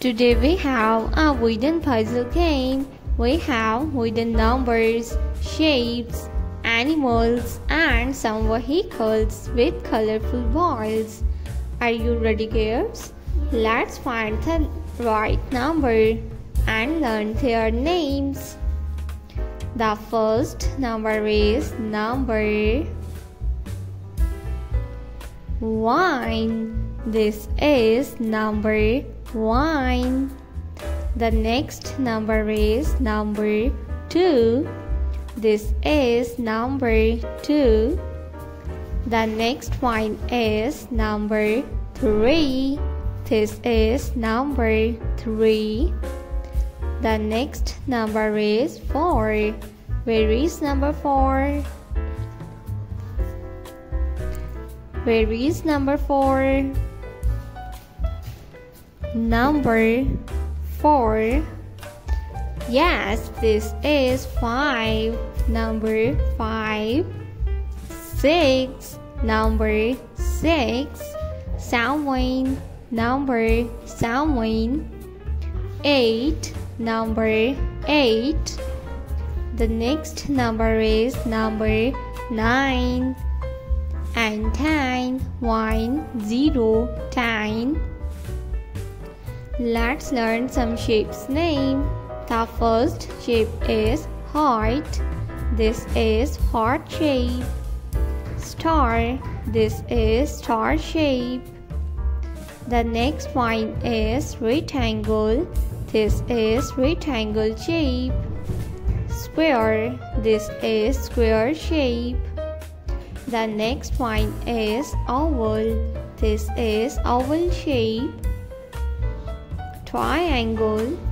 Today we have a wooden puzzle game. We have wooden numbers, shapes, animals, and some vehicles with colorful balls. Are you ready, girls? Let's find the right number and learn their names. The first number is number 1. This is number 1. The next number is number 2. This is number 2. The next one is number 3. This is number 3. The next number is 4. Where is number 4? Where is number 4? Number 4. Yes, this is 5. Number 5. 6. Number 6. 7. Number 7. 8. Number 8. The next number is number 9 and 10 1 0 10 Let's learn some shapes name. The first shape is heart. This is heart shape. Star. This is star shape. The next one is rectangle. This is rectangle shape. Square. This is square shape. The next one is oval. This is oval shape. Triangle.